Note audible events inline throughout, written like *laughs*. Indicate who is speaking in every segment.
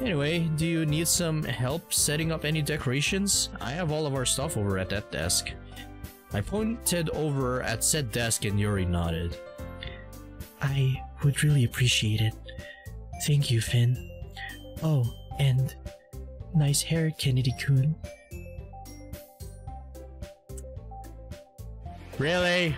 Speaker 1: Anyway, do you need some help setting up any decorations? I have all of our stuff over at that desk. I pointed over at said desk and Yuri nodded.
Speaker 2: I would really appreciate it. Thank you, Finn. Oh, and nice hair, Kennedy Kun.
Speaker 1: Really?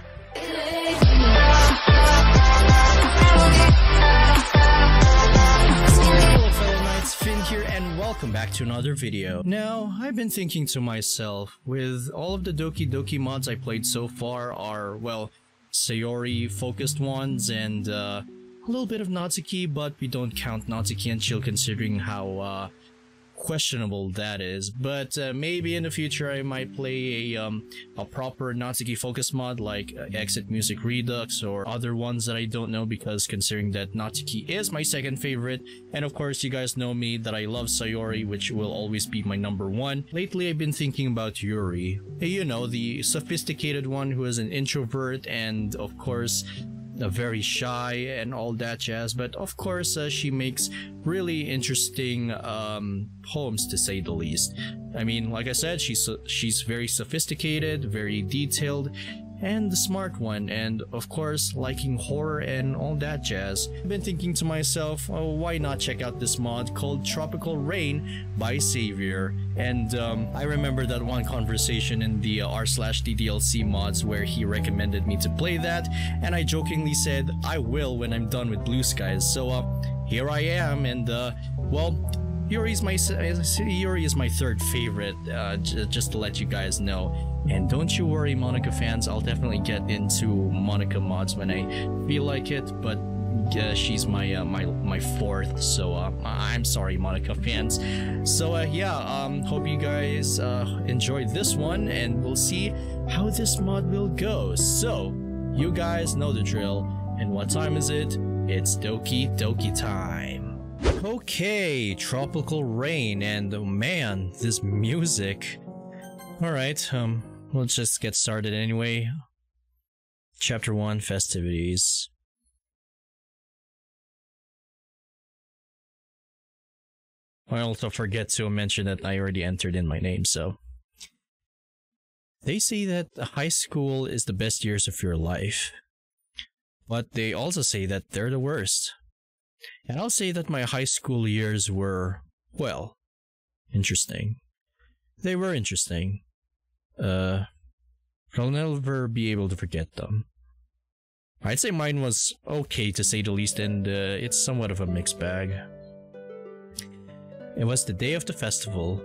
Speaker 1: Welcome back to another video. Now, I've been thinking to myself, with all of the Doki Doki mods I played so far are, well, Sayori focused ones and uh, a little bit of Natsuki, but we don't count Natsuki and Chill considering how uh, questionable that is. But uh, maybe in the future I might play a um, a proper Natsuki focus mod like uh, Exit Music Redux or other ones that I don't know because considering that Natsuki is my second favorite and of course you guys know me that I love Sayori which will always be my number one. Lately I've been thinking about Yuri. You know, the sophisticated one who is an introvert and of course very shy and all that jazz but of course uh, she makes really interesting um, poems to say the least. I mean like i said she's she's very sophisticated very detailed and the smart one and of course liking horror and all that jazz. I've been thinking to myself oh, why not check out this mod called tropical rain by savior and um, i remember that one conversation in the uh, r slash ddlc mods where he recommended me to play that and i jokingly said i will when i'm done with blue skies. So uh, here i am and uh, well Yuri's my Yuri is my third favorite. Uh, just to let you guys know, and don't you worry, Monika fans. I'll definitely get into Monica mods when I feel like it. But uh, she's my uh, my my fourth. So uh, I'm sorry, monika fans. So uh, yeah, um, hope you guys uh, enjoyed this one, and we'll see how this mod will go. So you guys know the drill. And what time is it? It's Doki Doki time. Okay, tropical rain, and oh man, this music. Alright, um, let's just get started anyway. Chapter 1 Festivities. I also forget to mention that I already entered in my name, so. They say that high school is the best years of your life. But they also say that they're the worst. And I'll say that my high school years were, well, interesting. They were interesting. Uh, I'll never be able to forget them. I'd say mine was okay to say the least, and uh, it's somewhat of a mixed bag. It was the day of the festival.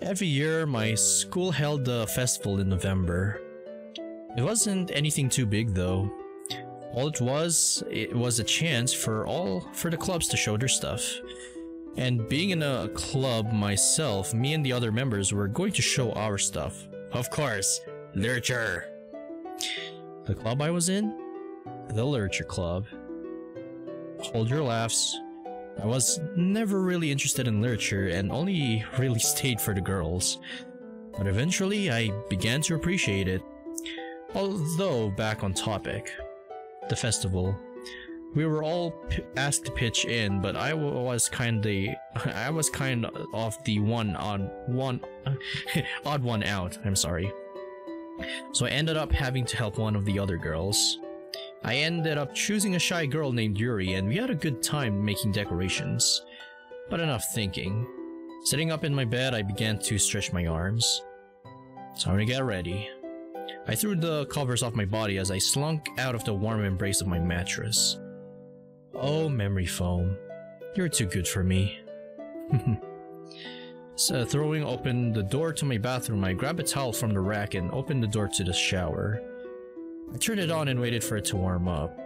Speaker 1: Every year, my school held a festival in November. It wasn't anything too big though. All it was, it was a chance for all for the clubs to show their stuff. And being in a club myself, me and the other members were going to show our stuff. Of course, literature. The club I was in? The literature club. Hold your laughs. I was never really interested in literature and only really stayed for the girls. But eventually I began to appreciate it. Although back on topic, the festival. We were all asked to pitch in, but I was kind of *laughs* I was kind of off the one on one *laughs* odd one out. I'm sorry. So I ended up having to help one of the other girls. I ended up choosing a shy girl named Yuri, and we had a good time making decorations. But enough thinking. Sitting up in my bed, I began to stretch my arms. Time to get ready. I threw the covers off my body as I slunk out of the warm embrace of my mattress. Oh, memory foam. You're too good for me. *laughs* so, throwing open the door to my bathroom, I grab a towel from the rack and open the door to the shower. I turned it on and waited for it to warm up.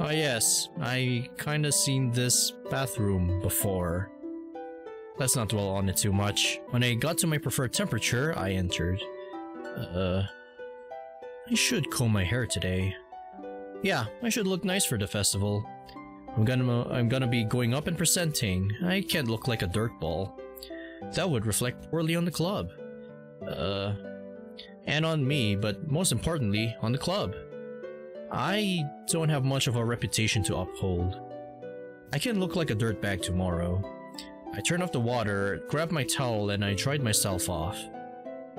Speaker 1: Oh yes, I kinda seen this bathroom before. Let's not dwell on it too much. When I got to my preferred temperature, I entered. Uh, I should comb my hair today. Yeah, I should look nice for the festival. I'm gonna I'm gonna be going up and presenting. I can't look like a dirtball. That would reflect poorly on the club. Uh, and on me, but most importantly, on the club. I don't have much of a reputation to uphold. I can look like a dirtbag tomorrow. I turned off the water, grabbed my towel, and I dried myself off.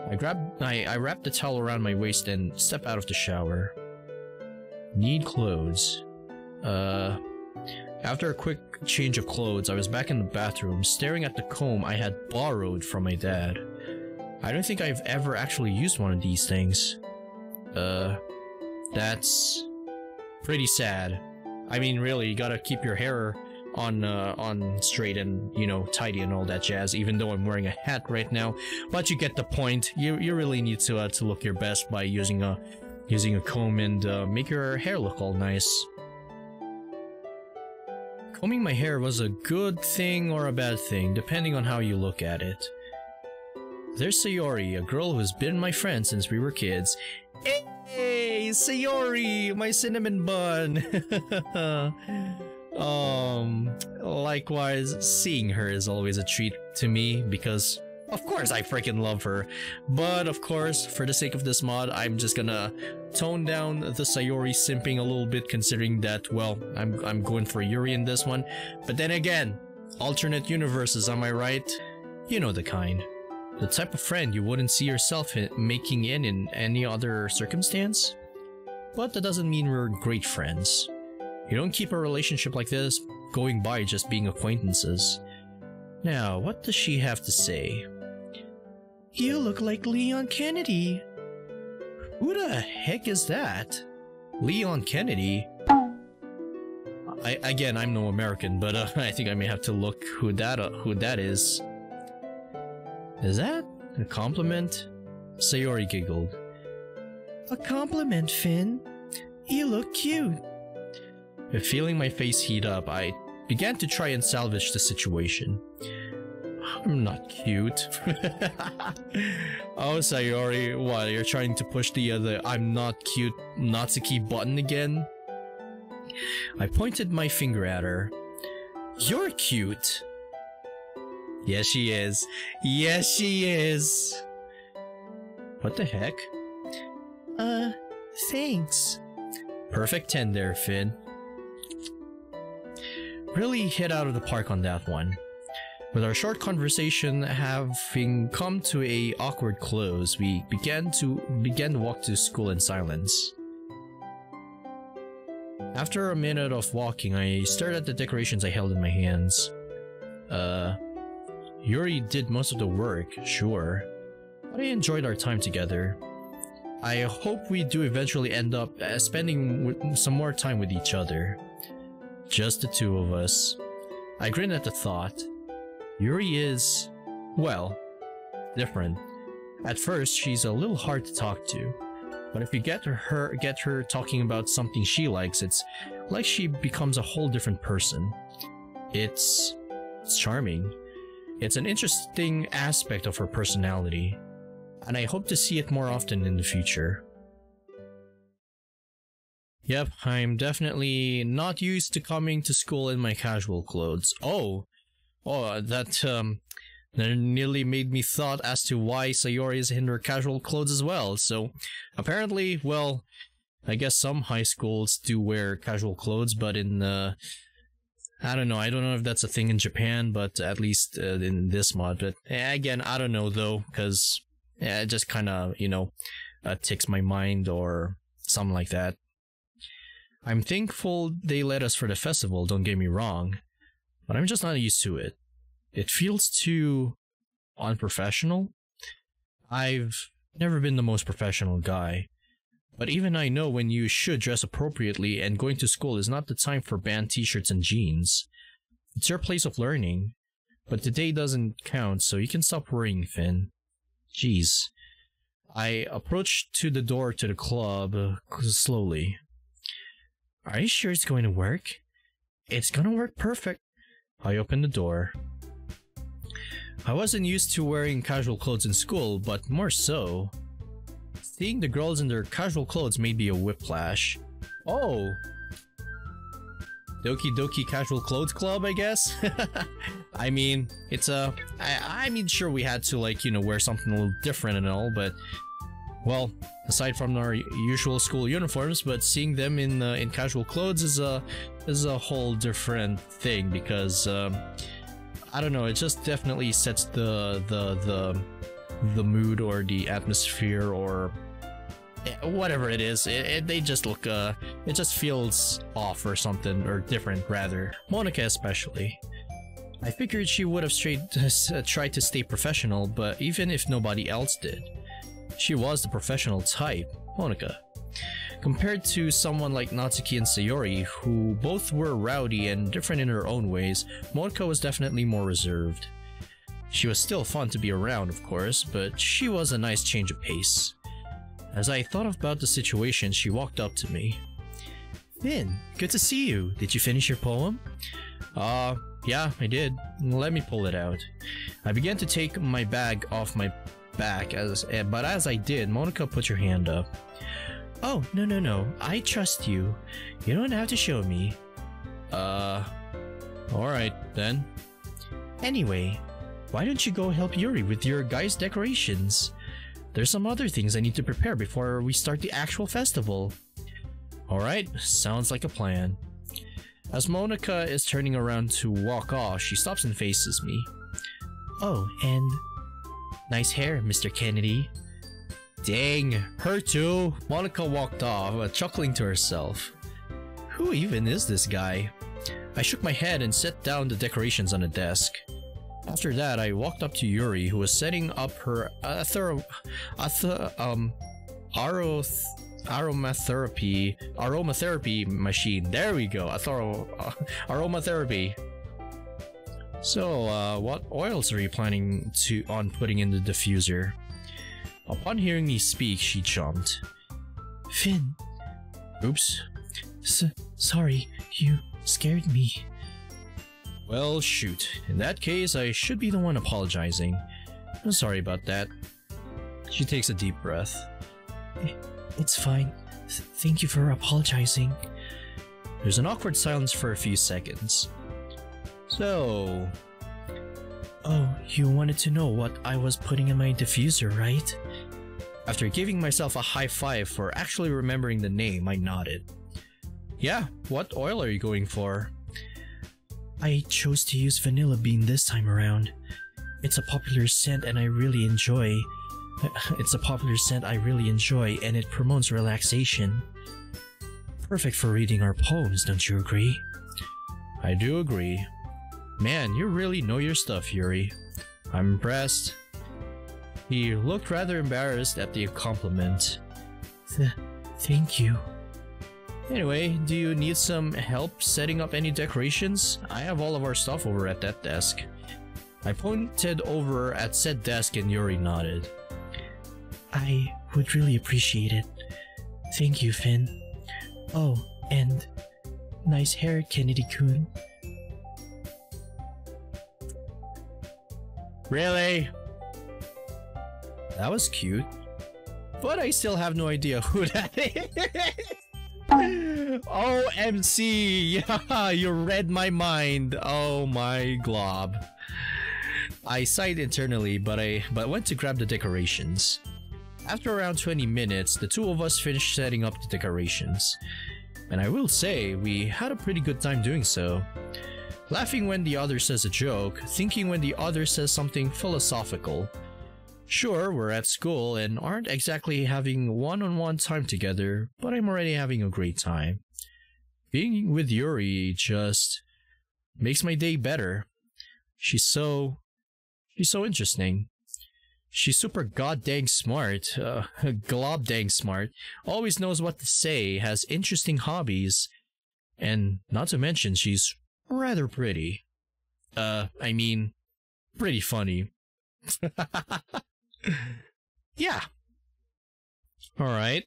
Speaker 1: I grabbed, I, I wrapped the towel around my waist and stepped out of the shower. Need clothes. Uh, after a quick change of clothes, I was back in the bathroom, staring at the comb I had borrowed from my dad. I don't think I've ever actually used one of these things. Uh, that's pretty sad. I mean, really, you gotta keep your hair on uh, on straight and you know tidy and all that jazz. Even though I'm wearing a hat right now, but you get the point. You you really need to uh, to look your best by using a using a comb and uh, make your hair look all nice. Combing my hair was a good thing or a bad thing, depending on how you look at it. There's Sayori, a girl who's been my friend since we were kids. Hey, Sayori, my cinnamon bun! *laughs* um, likewise, seeing her is always a treat to me because of course I freaking love her. But of course, for the sake of this mod, I'm just gonna tone down the Sayori simping a little bit considering that, well, I'm, I'm going for Yuri in this one. But then again, alternate universes, am I right? You know the kind. The type of friend you wouldn't see yourself making in in any other circumstance. But that doesn't mean we're great friends. You don't keep a relationship like this going by just being acquaintances. Now, what does she have to say?
Speaker 2: You look like Leon Kennedy.
Speaker 1: Who the heck is that? Leon Kennedy? I, again, I'm no American, but uh, *laughs* I think I may have to look who that uh, who that is. Is that a compliment? Sayori giggled.
Speaker 2: A compliment, Finn. You look cute.
Speaker 1: Feeling my face heat up, I began to try and salvage the situation. I'm not cute. *laughs* oh, Sayori, what, you're trying to push the other I'm not cute Natsuki button again? I pointed my finger at her. You're cute. Yes, she is. Yes, she is. What the heck?
Speaker 2: Uh, thanks.
Speaker 1: Perfect 10 there, Finn. Really hit out of the park on that one. With our short conversation having come to a awkward close, we began to began to walk to school in silence. After a minute of walking, I stared at the decorations I held in my hands. Uh, Yuri did most of the work, sure, but I enjoyed our time together. I hope we do eventually end up uh, spending some more time with each other. Just the two of us. I grinned at the thought. Yuri is, well, different. At first, she's a little hard to talk to, but if you get her get her talking about something she likes, it's like she becomes a whole different person. It's, it's charming. It's an interesting aspect of her personality, and I hope to see it more often in the future. Yep, I'm definitely not used to coming to school in my casual clothes. Oh, oh, that, um, nearly made me thought as to why Sayori is in her casual clothes as well. So, apparently, well, I guess some high schools do wear casual clothes, but in, uh, I don't know. I don't know if that's a thing in Japan, but at least uh, in this mod. But eh, again, I don't know though, because yeah, it just kind of you know uh, ticks my mind or something like that. I'm thankful they let us for the festival. Don't get me wrong, but I'm just not used to it. It feels too unprofessional. I've never been the most professional guy. But even I know when you should dress appropriately and going to school is not the time for band t-shirts and jeans. It's your place of learning. But today doesn't count, so you can stop worrying, Finn. Jeez. I approached to the door to the club uh, slowly. Are you sure it's going to work? It's gonna work perfect. I opened the door. I wasn't used to wearing casual clothes in school, but more so, Seeing the girls in their casual clothes made me a whiplash. Oh! Doki Doki Casual Clothes Club, I guess? *laughs* I mean, it's a... I, I mean, sure we had to, like, you know, wear something a little different and all, but... Well, aside from our usual school uniforms, but seeing them in uh, in casual clothes is a is a whole different thing because um, I don't know, it just definitely sets the the the the mood or the atmosphere or eh, whatever it is. It, it, they just look uh it just feels off or something or different rather. monika especially. I figured she would have straight uh, *laughs* tried to stay professional, but even if nobody else did, she was the professional type, Monika. Compared to someone like Natsuki and Sayori, who both were rowdy and different in her own ways, Monika was definitely more reserved. She was still fun to be around, of course, but she was a nice change of pace. As I thought about the situation, she walked up to me. Finn, good to see you. Did you finish your poem? Uh, yeah, I did. Let me pull it out. I began to take my bag off my back, as eh, but as I did, Monika put your hand up. Oh, no, no, no. I trust you. You don't have to show me. Uh, alright then. Anyway, why don't you go help Yuri with your guy's decorations? There's some other things I need to prepare before we start the actual festival. Alright, sounds like a plan. As Monika is turning around to walk off, she stops and faces me.
Speaker 2: Oh, and nice hair, Mr. Kennedy.
Speaker 1: Dang, her too. Monika walked off, uh, chuckling to herself. Who even is this guy? I shook my head and set down the decorations on the desk. After that, I walked up to Yuri, who was setting up her thorough, uh, um, aroth aromatherapy aromatherapy machine. There we go. A thorough uh, aromatherapy. So, uh, what oils are you planning to on putting in the diffuser? Upon hearing me speak, she jumped.
Speaker 2: Finn.
Speaker 1: Oops.
Speaker 2: S sorry, you scared me.
Speaker 1: Well, shoot. In that case, I should be the one apologizing. I'm sorry about that. She takes a deep breath.
Speaker 2: It's fine. Th thank you for apologizing.
Speaker 1: There's an awkward silence for a few seconds. So...
Speaker 2: Oh, you wanted to know what I was putting in my diffuser, right?
Speaker 1: After giving myself a high five for actually remembering the name, I nodded. Yeah, what oil are you going for?
Speaker 2: I chose to use Vanilla Bean this time around. It's a popular scent and I really enjoy. *laughs* It's a popular scent I really enjoy and it promotes relaxation. Perfect for reading our poems, don't you agree?
Speaker 1: I do agree. Man, you really know your stuff, Yuri. I'm impressed. He looked rather embarrassed at the compliment.
Speaker 2: Th thank you.
Speaker 1: Anyway, do you need some help setting up any decorations? I have all of our stuff over at that desk. I pointed over at said desk and Yuri nodded.
Speaker 2: I would really appreciate it. Thank you, Finn. Oh, and nice hair, Kennedy-kun.
Speaker 1: Really? That was cute. But I still have no idea *laughs* who that is. *laughs* OMC! Yeah, *laughs* you read my mind. Oh my glob. I sighed internally, but I but went to grab the decorations. After around 20 minutes, the two of us finished setting up the decorations. And I will say, we had a pretty good time doing so. Laughing when the other says a joke, thinking when the other says something philosophical, Sure, we're at school and aren't exactly having one-on-one time together, but I'm already having a great time. Being with Yuri just makes my day better. She's so... she's so interesting. She's super goddamn smart, uh, *laughs* glob dang smart, always knows what to say, has interesting hobbies, and not to mention she's rather pretty. Uh, I mean, pretty funny. *laughs* yeah. All right.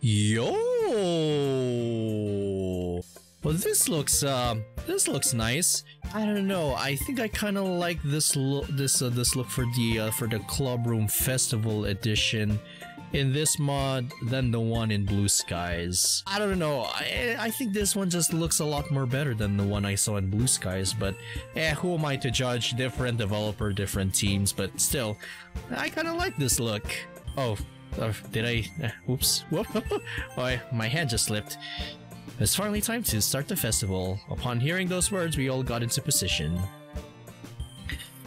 Speaker 1: Yo. Well, this looks uh, this looks nice. I don't know. I think I kind of like this look. This uh, this look for the uh, for the club room festival edition in this mod than the one in Blue Skies. I don't know, I, I think this one just looks a lot more better than the one I saw in Blue Skies, but eh, who am I to judge? Different developer, different teams, but still, I kinda like this look. Oh, uh, did I? Uh, oops. *laughs* Whoop. *laughs* oh, my hand just slipped. It's finally time to start the festival. Upon hearing those words, we all got into position.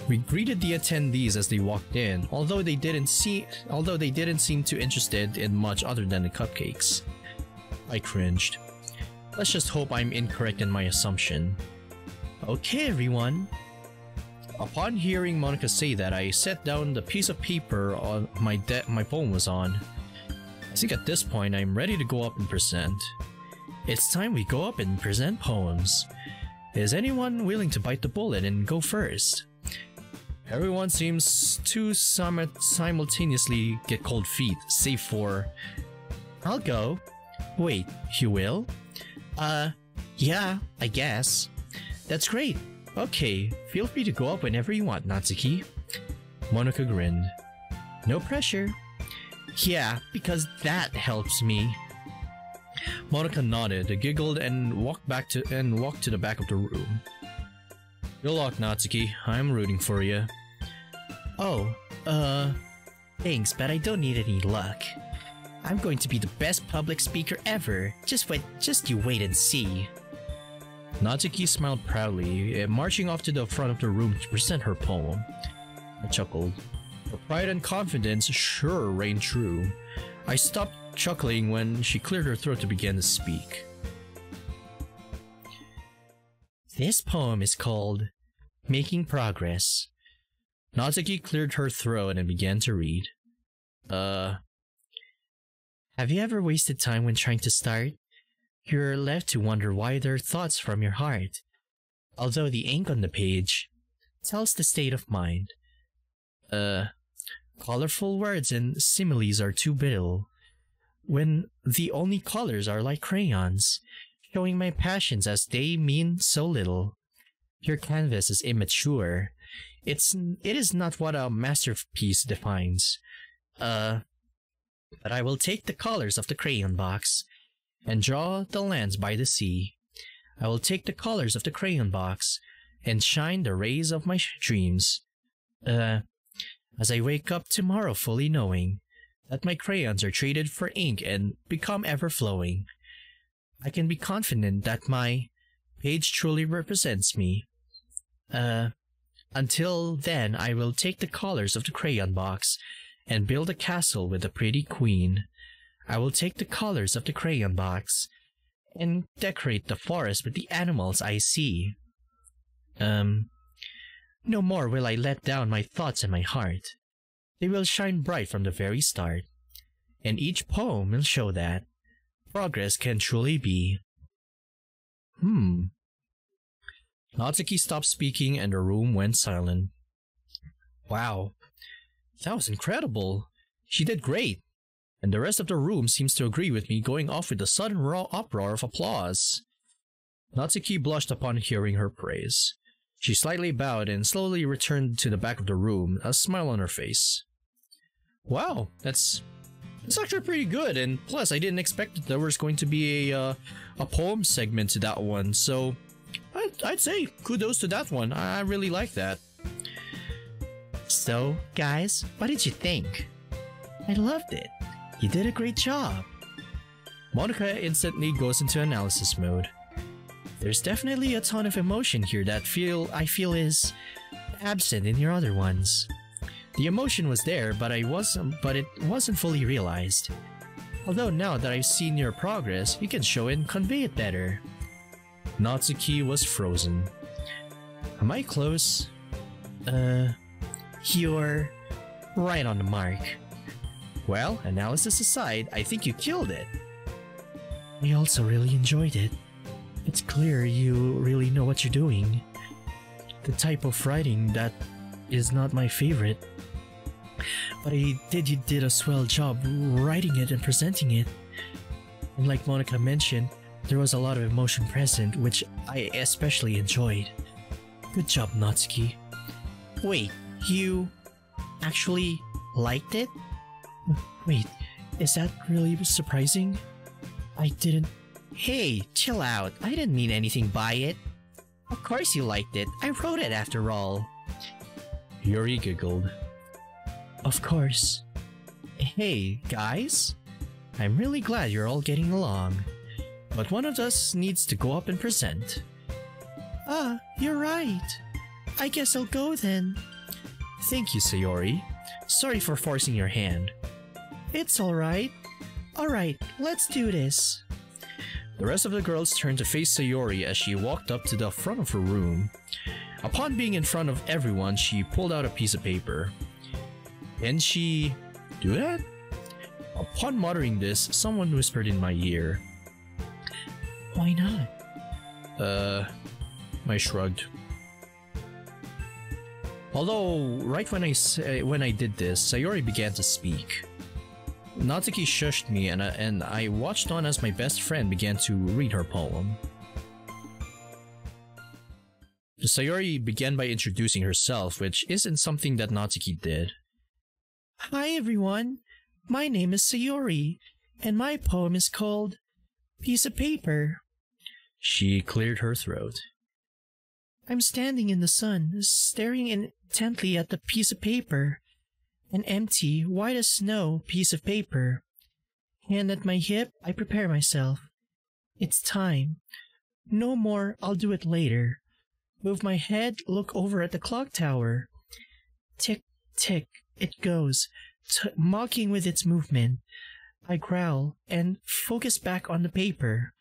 Speaker 1: We greeted the attendees as they walked in, although they didn't see although they didn't seem too interested in much other than the cupcakes. I cringed. Let's just hope I'm incorrect in my assumption. Okay, everyone. Upon hearing Monika say that, I set down the piece of paper on my de- my poem was on. I think at this point I'm ready to go up and present. It's time we go up and present poems. Is anyone willing to bite the bullet and go first? Everyone seems to sim- simultaneously get cold feet, save for. I'll go. Wait, you will? Uh, yeah, I guess. That's great. Okay, feel free to go up whenever you want, Natsuki. Monika grinned. No pressure. Yeah, because that helps me. Monika nodded, giggled, and walked back to and walked to the back of the room. Good luck, Natsuki. I'm rooting for you.
Speaker 2: Oh, uh, thanks, but I don't need any luck. I'm going to be the best public speaker ever. Just wait, just you wait and see.
Speaker 1: Natsuki smiled proudly, uh, marching off to the front of the room to present her poem. I chuckled. Her pride and confidence sure reigned true. I stopped chuckling when she cleared her throat to begin to speak.
Speaker 2: This poem is called Making Progress.
Speaker 1: Natsuki cleared her throat and began to read. Uh.
Speaker 2: Have you ever wasted time when trying to start? You're left to wonder why there are thoughts from your heart. Although the ink on the page tells the state of mind. Uh, colorful words and similes are too brittle. When the only colors are like crayons, showing my passions as they mean so little. Your canvas is immature. It's it is not what a masterpiece defines. Uh, but I will take the colors of the crayon box and draw the lands by the sea. I will take the colors of the crayon box and shine the rays of my dreams. Uh, as I wake up tomorrow fully knowing that my crayons are traded for ink and become ever flowing, I can be confident that my page truly represents me. Uh, until then, I will take the colors of the crayon box and build a castle with a pretty queen. I will take the colors of the crayon box and decorate the forest with the animals I see. Um, no more will I let down my thoughts and my heart. They will shine bright from the very start, and each poem will show that progress can truly be.
Speaker 1: Hmm. Natsuki stopped speaking and the room went silent. Wow. That was incredible. She did great. And the rest of the room seems to agree with me, going off with a sudden raw uproar of applause. Natsuki blushed upon hearing her praise. She slightly bowed and slowly returned to the back of the room, a smile on her face. Wow, that's that's actually pretty good, and plus I didn't expect that there was going to be a uh, a poem segment to that one, so I'd, I'd say kudos to that one. I really like that.
Speaker 2: So, guys, what did you think? I loved it. You did a great job.
Speaker 1: Monika instantly goes into analysis mode.
Speaker 2: There's definitely a ton of emotion here that feel I feel is absent in your other ones. The emotion was there, but I wasn't but it wasn't fully realized. Although now that I've seen your progress, you can show and convey it better.
Speaker 1: Natsuki was frozen.
Speaker 2: Am I close? Uh, you're right on the mark.
Speaker 1: Well, analysis aside, I think you killed it.
Speaker 2: I also really enjoyed it. It's clear you really know what you're doing. The type of writing that is not my favorite. But I did you did a swell job writing it and presenting it. And like Monika mentioned, there was a lot of emotion present, which I especially enjoyed. Good job, Natsuki. Wait, you actually liked it? Wait, is that really surprising? I didn't. Hey, chill out. I didn't mean anything by it. Of course you liked it. I wrote it after all.
Speaker 1: Yuri giggled.
Speaker 2: Of course. Hey, guys. I'm really glad you're all getting along.
Speaker 1: But one of us needs to go up and present.
Speaker 2: Ah, you're right. I guess I'll go then.
Speaker 1: Thank you, Sayori. Sorry for forcing your hand.
Speaker 2: It's alright. Alright, let's do this.
Speaker 1: The rest of the girls turned to face Sayori as she walked up to the front of her room. Upon being in front of everyone, she pulled out a piece of paper. Can she do that? Upon muttering this, someone whispered in my ear.
Speaker 2: Why not?
Speaker 1: Uh, I shrugged. Although, right when I sa- when I did this, Sayori began to speak. Natsuki shushed me and, I- and I watched on as my best friend began to read her poem. Sayori began by introducing herself, which isn't something that Natsuki did.
Speaker 2: Hi everyone. My name is Sayori, and my poem is called Piece of Paper.
Speaker 1: She cleared her throat.
Speaker 2: I'm standing in the sun, staring intently at the piece of paper. An empty, white as snow piece of paper. Hand at my hip, I prepare myself. It's time. No more, I'll do it later. Move my head, look over at the clock tower. Tick, tick, it goes, t- mocking with its movement. I growl and focus back on the paper.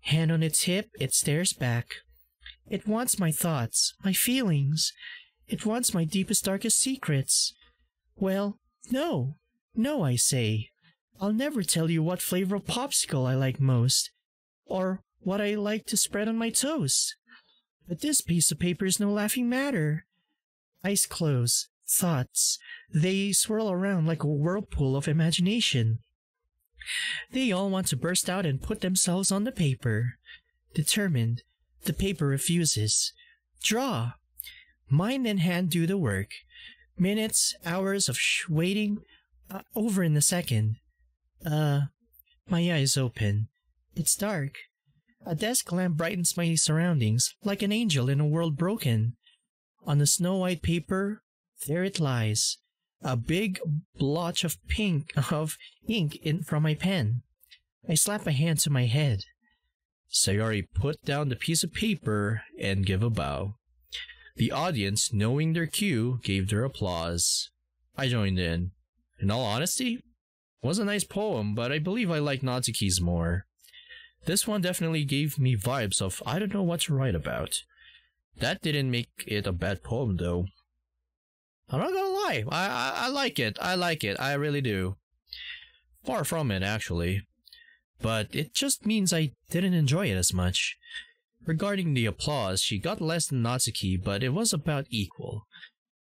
Speaker 2: Hand on its hip, it stares back. It wants my thoughts, my feelings. It wants my deepest, darkest secrets. Well, no. No, I say. I'll never tell you what flavor of popsicle I like most, or what I like to spread on my toast. But this piece of paper is no laughing matter. Eyes close, thoughts. They swirl around like a whirlpool of imagination. They all want to burst out and put themselves on the paper. Determined, the paper refuses. Draw. Mind and hand do the work. Minutes, hours of sh- waiting, uh, over in a second. Uh, my eyes open. It's dark. A desk lamp brightens my surroundings, like an angel in a world broken. On the snow white paper, there it lies. A big blotch of pink *laughs* of ink in from my pen. I slap a hand to my head.
Speaker 1: Sayori put down the piece of paper and gave a bow. The audience, knowing their cue, gave their applause. I joined in. In all honesty, it was a nice poem, but I believe I like Natsuki's more. This one definitely gave me vibes of I don't know what to write about. That didn't make it a bad poem though. I'm not gonna lie, I, I, I like it, I like it, I really do. Far from it, actually. But it just means I didn't enjoy it as much. Regarding the applause, she got less than Natsuki, but it was about equal.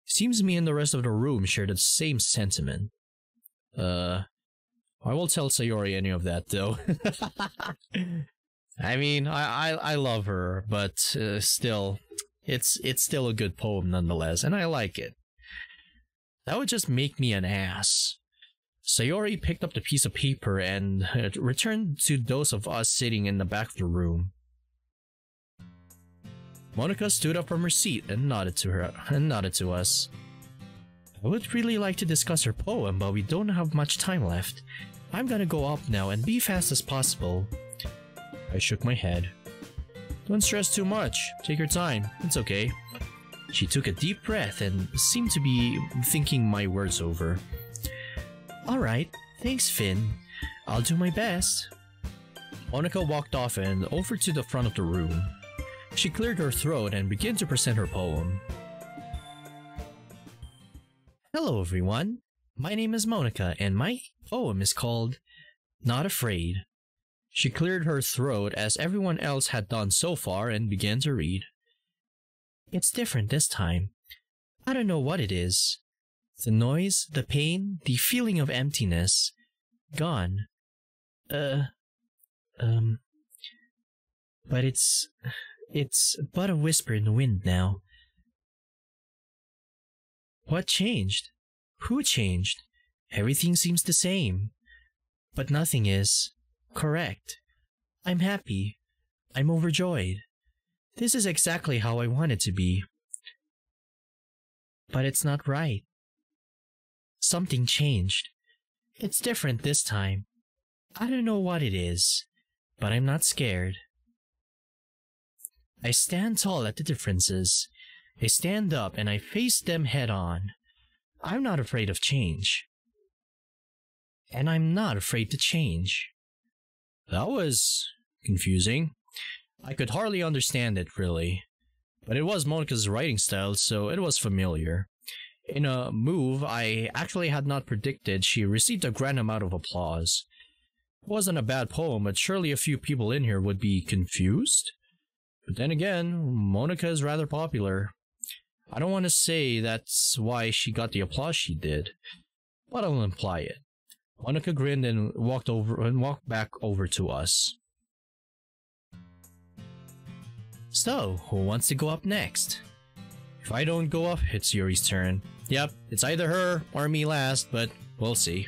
Speaker 1: Seems me and the rest of the room shared the same sentiment. Uh, I will tell Sayori any of that though. *laughs* I mean, I, I, I love her, but uh, still, it's it's still a good poem nonetheless, and I like it. That would just make me an ass. Sayori picked up the piece of paper and uh, returned to those of us sitting in the back of the room. Monika stood up from her seat and nodded to her and nodded to us. I would really like to discuss her poem, but we don't have much time left. I'm gonna go up now and be fast as possible. I shook my head. Don't stress too much. Take your time. It's okay. She took a deep breath and seemed to be thinking my words over. Alright, thanks, Finn. I'll do my best. Monika walked off and over to the front of the room. She cleared her throat and began to present her poem. Hello, everyone. My name is Monika, and my poem is called Not Afraid. She cleared her throat as everyone else had done so far and began to read. It's different this time. I don't know what it is. The noise, the pain, the feeling of emptiness. Gone. Uh. Um. But it's. It's but a whisper in the wind now. What changed? Who changed? Everything seems the same. But nothing is. Correct. I'm happy. I'm overjoyed. This is exactly how I want it to be. But it's not right. Something changed. It's different this time. I don't know what it is.
Speaker 2: but I'm not scared. I stand tall at the differences. I stand up and I face them head on. I'm not afraid of change. And I'm not afraid to change.
Speaker 1: That was confusing. I could hardly understand it, really. But it was Monika's writing style, so it was familiar. In a move I actually had not predicted, she received a grand amount of applause. It wasn't a bad poem, but surely a few people in here would be confused? But then again, Monika is rather popular. I don't want to say that's why she got the applause she did, but I'll imply it. Monika grinned and walked over and walked back over to us.
Speaker 2: So, who wants to go up next?
Speaker 1: If I don't go up, it's Yuri's turn. Yep, it's either her or me last, but we'll see.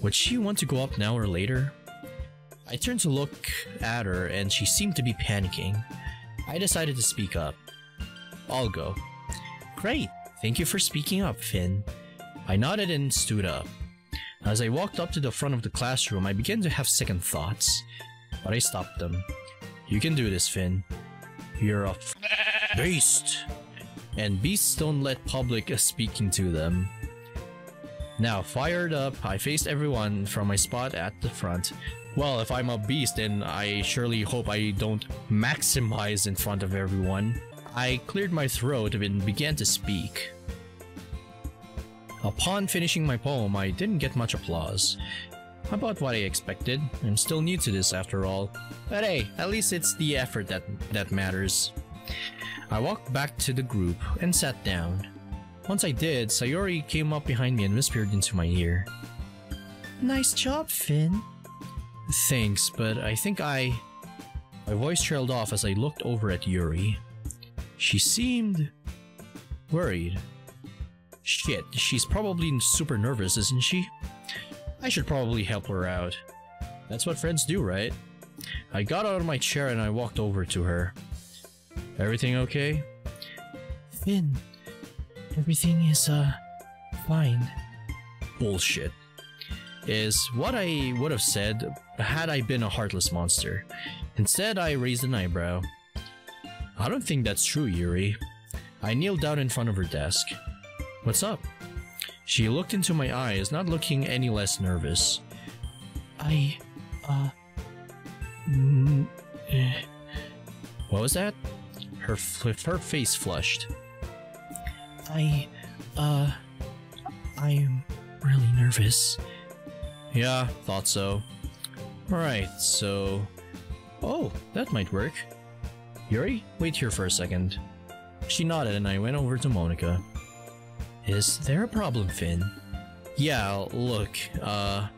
Speaker 2: Would she want to go up now or later?
Speaker 1: I turned to look at her and she seemed to be panicking. I decided to speak up. I'll go.
Speaker 2: Great, thank you for speaking up, Finn.
Speaker 1: I nodded and stood up. As I walked up to the front of the classroom, I began to have second thoughts, but I stopped them. You can do this, Finn. You're a beast! And beasts don't let public speaking to them. Now, fired up, I faced everyone from my spot at the front. Well, if I'm a beast, then I surely hope I don't maximize in front of everyone. I cleared my throat and began to speak. Upon finishing my poem, I didn't get much applause. About what I expected. I'm still new to this after all. But hey, at least it's the effort that, that matters. I walked back to the group and sat down. Once I did, Sayori came up behind me and whispered into my ear.
Speaker 2: Nice job, Finn.
Speaker 1: Thanks, but I think I... My voice trailed off as I looked over at Yuri. She seemed... worried. Shit, she's probably super nervous, isn't she? I should probably help her out. That's what friends do, right? I got out of my chair and I walked over to her. Everything okay?
Speaker 2: Finn, everything is, uh, fine.
Speaker 1: Bullshit. Is what I would have said had I been a heartless monster. Instead, I raised an eyebrow. I don't think that's true, Yuri. I kneeled down in front of her desk. What's up? She looked into my eyes, not looking any less nervous.
Speaker 2: I, uh, mm, eh.
Speaker 1: What was that? Her, her face flushed.
Speaker 2: I, uh, I'm really nervous.
Speaker 1: Yeah, thought so. Alright, so... Oh, that might work. Yuri, wait here for a second. She nodded and I went over to Monika.
Speaker 2: Is there a problem, Finn?
Speaker 1: Yeah, look, uh...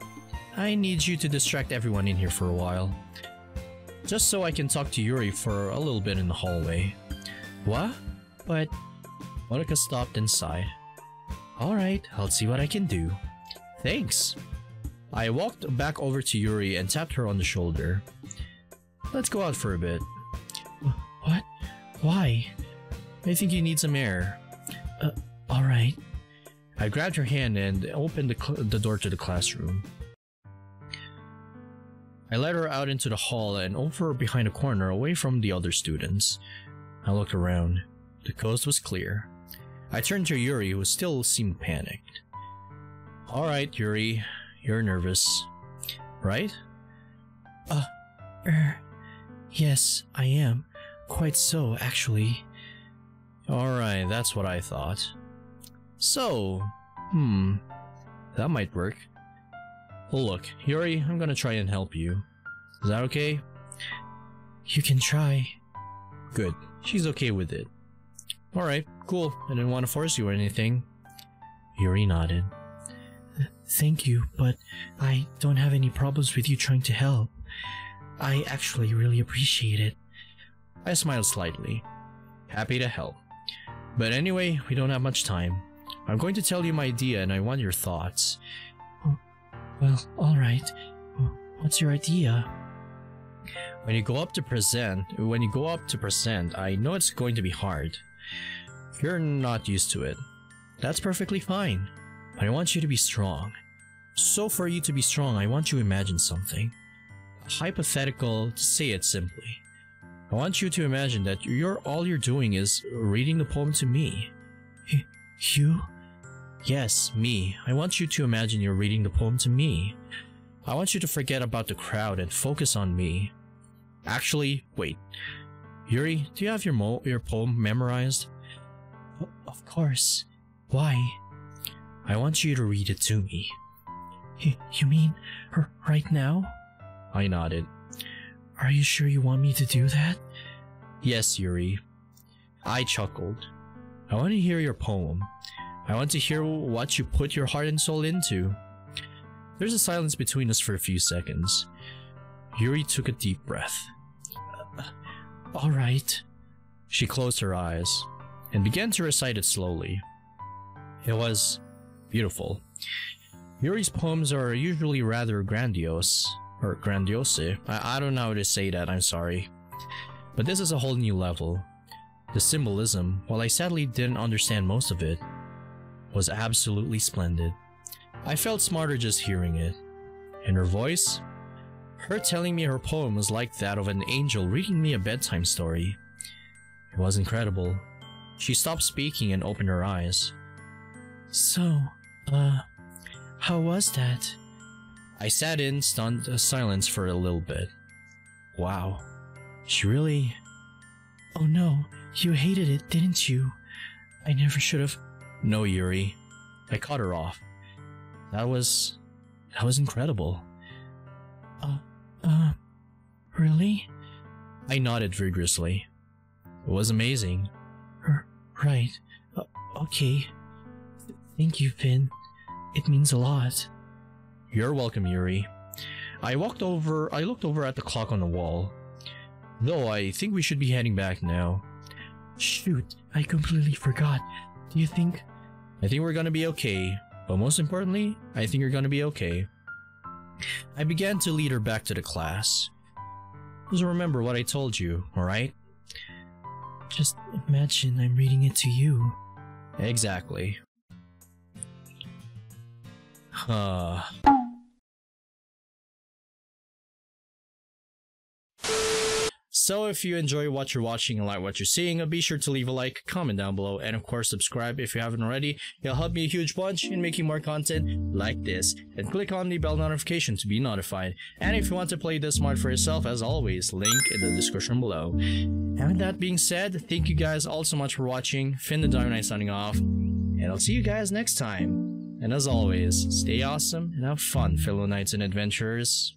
Speaker 1: I need you to distract everyone in here for a while. Just so I can talk to Yuri for a little bit in the hallway.
Speaker 2: What? But...
Speaker 1: Monika stopped and sighed.
Speaker 2: Alright, I'll see what I can do.
Speaker 1: Thanks. I walked back over to Yuri and tapped her on the shoulder. Let's go out for a bit.
Speaker 2: What? Why?
Speaker 1: I think you need some air.
Speaker 2: Uh, alright.
Speaker 1: I grabbed her hand and opened the, the door to the classroom. I led her out into the hall and over behind a corner away from the other students. I looked around. The coast was clear. I turned to Yuri who still seemed panicked. Alright, Yuri. You're nervous. Right?
Speaker 2: Uh, er, yes, I am. Quite so, actually.
Speaker 1: Alright, that's what I thought. So, hmm, that might work. Well look, Yuri, I'm gonna try and help you. Is that okay?
Speaker 2: You can try.
Speaker 1: Good, she's okay with it. Alright, cool, I didn't want to force you or anything. Yuri nodded.
Speaker 2: Thank you, but I don't have any problems with you trying to help. I actually really appreciate it.
Speaker 1: I smiled slightly. Happy to help. But anyway, we don't have much time. I'm going to tell you my idea and I want your thoughts.
Speaker 2: Oh, well, alright. Oh, what's your idea?
Speaker 1: When you go up to present, when you go up to present, I know it's going to be hard. You're not used to it. That's perfectly fine. But I want you to be strong. So for you to be strong, I want you to imagine something. hypothetical to say it simply. I want you to imagine that you're all you're doing is reading the poem to me.
Speaker 2: You?
Speaker 1: Yes, me. I want you to imagine you're reading the poem to me. I want you to forget about the crowd and focus on me. Actually, wait. Yuri, do you have your mo- your poem memorized?
Speaker 2: Oh, of course. Why?
Speaker 1: I want you to read it to me.
Speaker 2: Y- you mean right now?
Speaker 1: I nodded.
Speaker 2: Are you sure you want me to do that?
Speaker 1: Yes, Yuri. I chuckled. I want to hear your poem. I want to hear what you put your heart and soul into. There's a silence between us for a few seconds. Yuri took a deep breath.
Speaker 2: Uh, all right.
Speaker 1: She closed her eyes and began to recite it slowly. It was beautiful. Yuri's poems are usually rather grandiose, or grandiose. I, I don't know how to say that, I'm sorry. But this is a whole new level. The symbolism, while I sadly didn't understand most of it, was absolutely splendid. I felt smarter just hearing it. And her voice? Her telling me her poem was like that of an angel reading me a bedtime story. It was incredible. She stopped speaking and opened her eyes.
Speaker 2: So, uh, how was that?
Speaker 1: I sat in stunned uh, silence for a little bit. Wow. She really.
Speaker 2: Oh no, you hated it, didn't you? I never should have.
Speaker 1: No, Yuri. I cut her off. That was. That was incredible.
Speaker 2: Uh, uh, really?
Speaker 1: I nodded vigorously. It was amazing.
Speaker 2: R- right. Uh, okay. Thank you, Finn. It means a lot.
Speaker 1: You're welcome, Yuri. I walked over, I looked over at the clock on the wall. Though I think we should be heading back now.
Speaker 2: Shoot, I completely forgot. Do you think?
Speaker 1: I think we're gonna be okay. But most importantly, I think you're gonna be okay. I began to lead her back to the class. Just remember what I told you, alright?
Speaker 2: Just imagine I'm reading it to you.
Speaker 1: Exactly. *sighs* Huh. So if you enjoy what you're watching and like what you're seeing, be sure to leave a like, comment down below, and of course subscribe if you haven't already. It'll help me a huge bunch in making more content like this. And click on the bell notification to be notified. And if you want to play this mod for yourself, as always, link in the description below. And with that being said, thank you guys all so much for watching. Finn the Diamond Knight signing off, and I'll see you guys next time. And as always, stay awesome and have fun, fellow knights and adventurers.